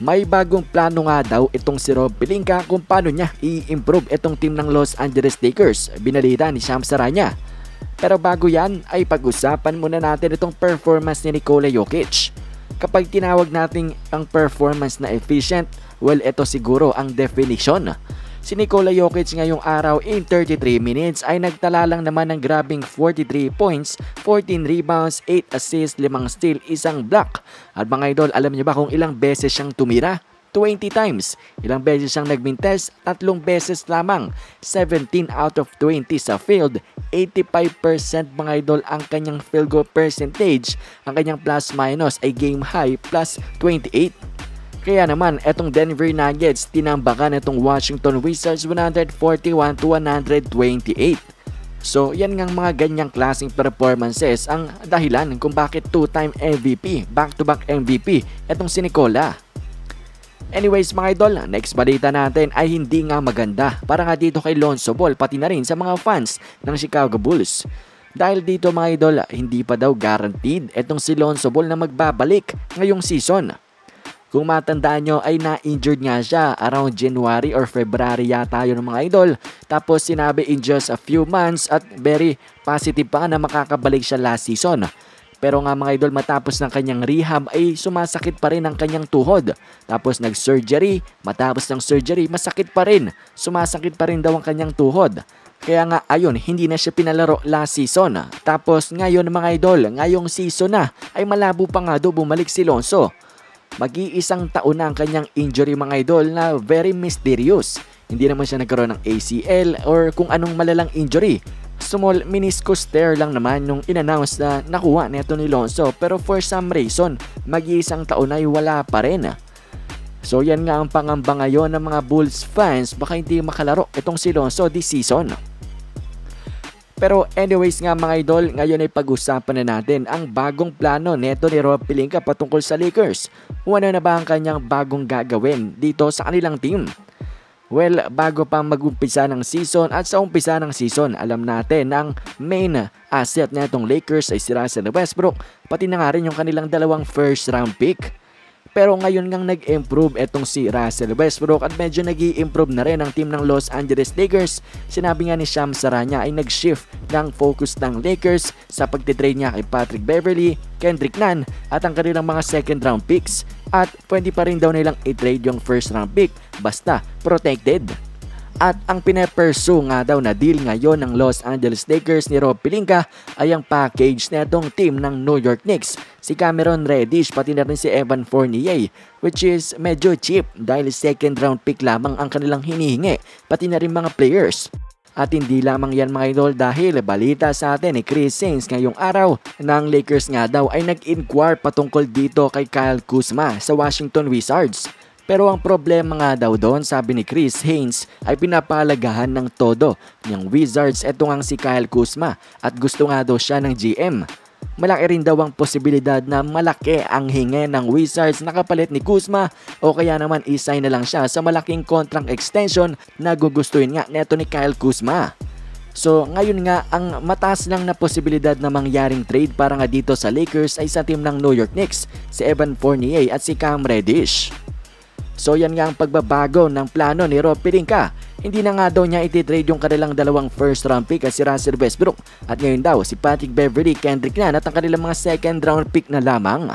May bagong plano nga daw itong si Rob Pelinka kung paano niya i-improve itong team ng Los Angeles Lakers. Binalita ni Sham Saranya. Pero bago yan ay pag-usapan muna natin itong performance ni Nikola Jokic. Kapag tinawag natin ang performance na efficient, well ito siguro ang definition. Si Nikola Jokic ngayong araw in 33 minutes ay nagtala lang naman ng grabing 43 points, 14 rebounds, 8 assists, 5 steal, isang block. At mga idol, alam niyo ba kung ilang beses siyang tumira? 20 times. Ilang beses siyang nagmintes? Tatlong beses lamang. 17 out of 20 sa field. 85% mga idol ang kanyang field goal percentage. Ang kanyang plus minus ay game high plus 28. Kaya naman, etong Denver Nuggets tinambakan itong Washington Wizards 141 to 128. So, yan ngang mga ganyang klaseng performances ang dahilan kung bakit two-time MVP, back-to-back MVP, etong si Nicola. Anyways mga idol, next balita natin ay hindi nga maganda para nga dito kay Lonzo Ball pati na rin sa mga fans ng Chicago Bulls. Dahil dito mga idol, hindi pa daw guaranteed etong si Lonzo Ball na magbabalik ngayong season. Kung matandaan nyo ay na-injured nga siya around January or February yata yun mga idol. Tapos sinabi in just a few months at very positive pa na makakabalik siya last season. Pero nga mga idol matapos ng kanyang rehab ay sumasakit pa rin ang kanyang tuhod. Tapos nag-surgery, matapos ng surgery masakit pa rin. Sumasakit pa rin daw ang kanyang tuhod. Kaya nga ayun, hindi na siya pinalaro last season. Tapos ngayon mga idol, ngayong season na ay malabo pa nga daw bumalik si Lonzo. Mag-iisang taon na ang kanyang injury mga idol na very mysterious. Hindi naman siya nagkaroon ng ACL or kung anong malalang injury. Small meniscus tear lang naman nung in-announce na nakuha neto ni Lonzo pero for some reason, mag-iisang taon ay wala pa rin. So yan nga ang pangamba ngayon ng mga Bulls fans baka hindi makalaro itong si Lonzo this season. Pero anyways nga mga idol, ngayon ay pag-usapan na natin ang bagong plano neto ni Rob Pelinka patungkol sa Lakers. Ano na ba ang kanyang bagong gagawin dito sa kanilang team? Well, bago pa mag-umpisa ng season at sa umpisa ng season, alam natin na ang main asset na itong Lakers ay si Russell Westbrook, pati na nga rin yung kanilang dalawang first round pick. Pero ngayon ngang nag-improve etong si Russell Westbrook at medyo nag improve na rin ang team ng Los Angeles Lakers. Sinabi nga ni Sham Saranya ay nag-shift ng focus ng Lakers sa pagtitrade niya kay Patrick Beverly, Kendrick Nunn at ang kanilang mga second round picks. At pwede pa rin daw nilang i-trade yung first round pick basta protected. At ang pinepursue nga daw na deal ngayon ng Los Angeles Lakers ni Rob Pelinka ay ang package na itong team ng New York Knicks. Si Cameron Reddish pati na rin si Evan Fournier which is medyo cheap dahil second round pick lamang ang kanilang hinihingi pati na rin mga players. At hindi lamang yan mga idol dahil balita sa atin ni Chris Sainz ngayong araw na ang Lakers nga daw ay nag-inquire patungkol dito kay Kyle Kuzma sa Washington Wizards. Pero ang problema nga daw doon, sabi ni Chris Haynes, ay pinapalagahan ng todo ng Wizards etong ang si Kyle Kuzma at gusto nga daw siya ng GM. Malaki rin daw ang posibilidad na malaki ang hingi ng Wizards na kapalit ni Kuzma o kaya naman isign na lang siya sa malaking contract extension na gugustuhin nga neto ni Kyle Kuzma. So ngayon nga ang mataas lang na posibilidad na mangyaring trade para nga dito sa Lakers ay sa team ng New York Knicks, si Evan Fournier at si Cam Reddish. So yan nga ang pagbabago ng plano ni Rob Pelinka. Hindi na nga daw niya ititrade yung kanilang dalawang first round pick at si Russell Westbrook. At ngayon daw si Patrick Beverly, Kendrick Nunn at ang kanilang mga second round pick na lamang.